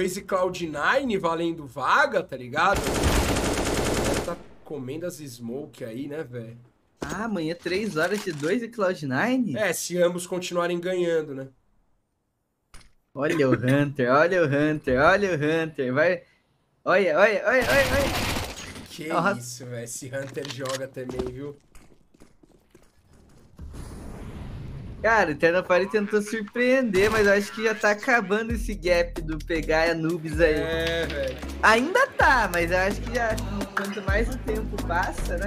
Crazy Cloud9 valendo vaga, tá ligado? Tá comendo as smoke aí, né, velho? Ah, amanhã 3 horas de 2 e Cloud9? É, se ambos continuarem ganhando, né? Olha o Hunter, olha o Hunter, olha o Hunter, vai. Olha, olha, olha, olha, olha. Que Nossa. isso, velho. Esse Hunter joga também, viu? Cara, o Eternal tentou surpreender, mas eu acho que já tá acabando esse gap do pegar Anubis aí. É, velho. Ainda tá, mas eu acho que já, quanto mais o tempo passa, né?